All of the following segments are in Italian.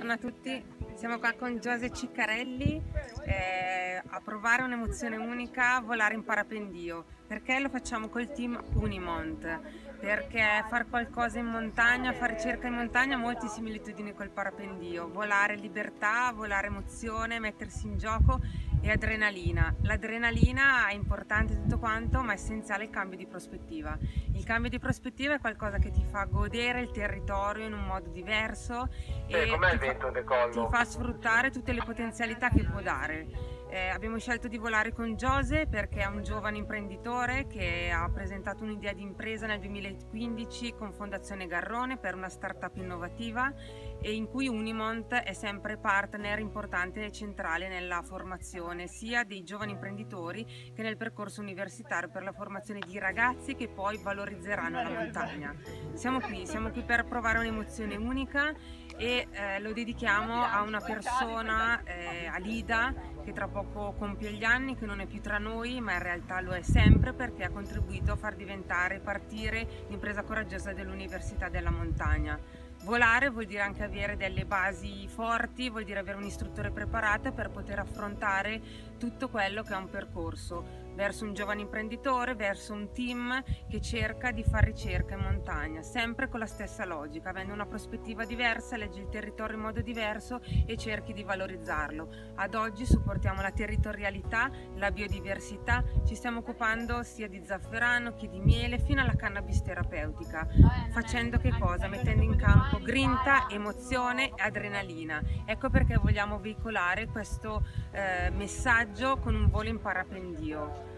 Buongiorno a tutti, siamo qua con Giose Ciccarelli eh, a provare un'emozione unica, volare in parapendio. Perché lo facciamo col team Unimont? Perché fare qualcosa in montagna, fare ricerca in montagna ha molte similitudini col parapendio. Volare libertà, volare emozione, mettersi in gioco e adrenalina. L'adrenalina è importante tutto quanto, ma è essenziale il cambio di prospettiva. Il cambio di prospettiva è qualcosa che ti fa godere il territorio in un modo diverso e ti fa, ti fa sfruttare tutte le potenzialità che può dare. Eh, abbiamo scelto di volare con Giose perché è un giovane imprenditore che ha presentato un'idea di impresa nel 2015 con Fondazione Garrone per una startup innovativa e in cui Unimont è sempre partner importante e centrale nella formazione sia dei giovani imprenditori che nel percorso universitario per la formazione di ragazzi che poi valorizzeranno la montagna. Siamo qui, siamo qui per provare un'emozione unica e eh, lo dedichiamo a una persona, eh, a Lida, che tra poco compie gli anni, che non è più tra noi, ma in realtà lo è sempre perché ha contribuito a far diventare, partire l'impresa coraggiosa dell'Università della Montagna. Volare vuol dire anche avere delle basi forti, vuol dire avere un istruttore preparato per poter affrontare tutto quello che è un percorso verso un giovane imprenditore, verso un team che cerca di fare ricerca in montagna, sempre con la stessa logica, avendo una prospettiva diversa, leggi il territorio in modo diverso e cerchi di valorizzarlo. Ad oggi supportiamo la territorialità, la biodiversità, ci stiamo occupando sia di zafferano che di miele fino alla cannabis terapeutica, facendo che cosa? Mettendo in campo grinta, emozione e adrenalina. Ecco perché vogliamo veicolare questo eh, messaggio con un volo in parapendio.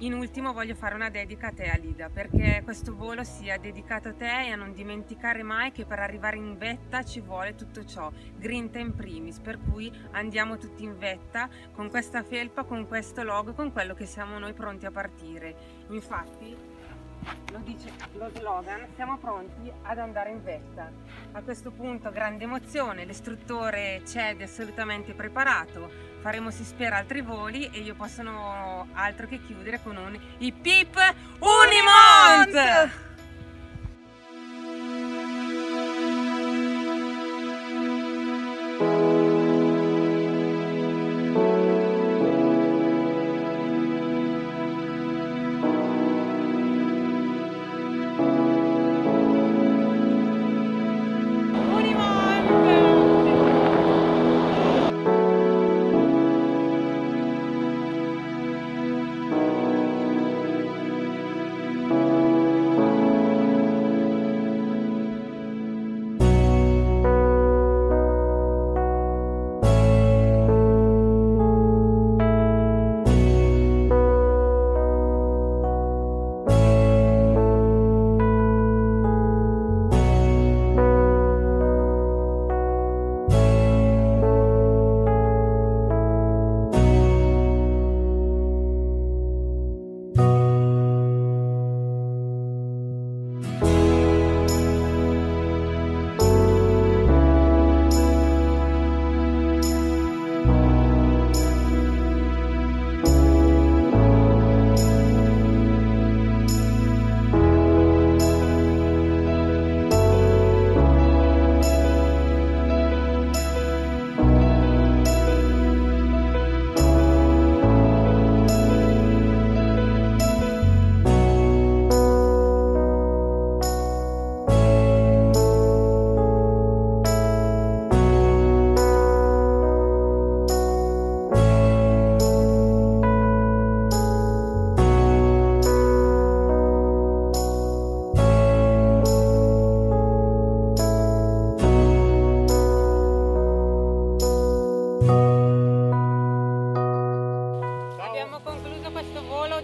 In ultimo voglio fare una dedica a te Alida perché questo volo sia dedicato a te e a non dimenticare mai che per arrivare in vetta ci vuole tutto ciò, grinta in primis, per cui andiamo tutti in vetta con questa felpa, con questo logo, con quello che siamo noi pronti a partire. Infatti lo dice lo slogan, siamo pronti ad andare in vetta. A questo punto grande emozione, l'istruttore c'è ed è assolutamente preparato, faremo si spera altri voli e io possono altro che chiudere con un i pip Unimont!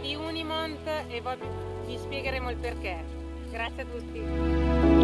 Di Unimont e vi spiegheremo il perché. Grazie a tutti.